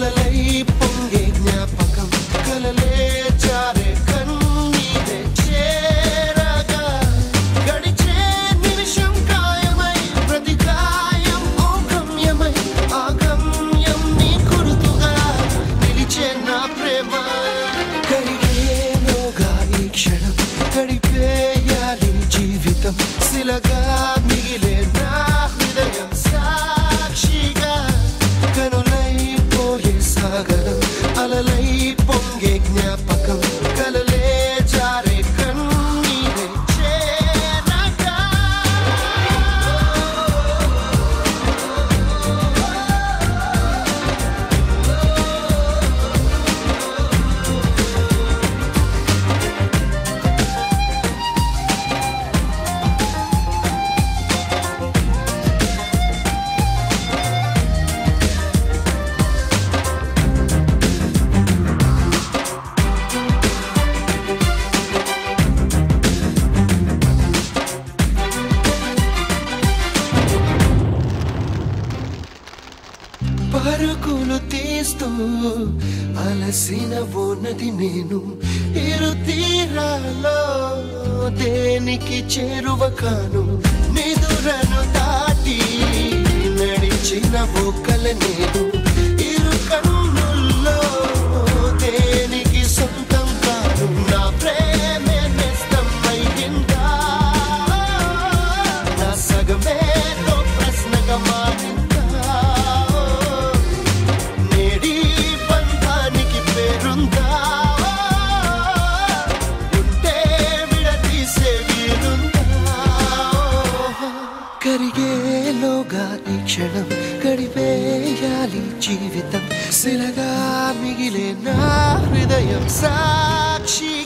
అలలై పొంగే జ్ఞాపకం. కలలే జారే కన్నీరే చేరగా. గడిచే నిమిషం కాయమై ప్రతి గాయం ఓ గమ్యమై ఆ గమ్యం నీ గుర్తుగా నిలిచే నా ప్రేమ. కరిగేలోగా ఈ క్షణం గడిపేయాలి జీవితం శిలగా పరుగులు తీస్తూ అలసిన ఉన్నది నేను ఇరు తీరాలో దేనికి చేరువకాను నిదురను దాటి నడిచిన బొక్కల నేను కరిగేలోగా ఈ క్షణం గడిపేయాలి జీవితం. శిలగా మిగిలే నా హృదయం సాక్షి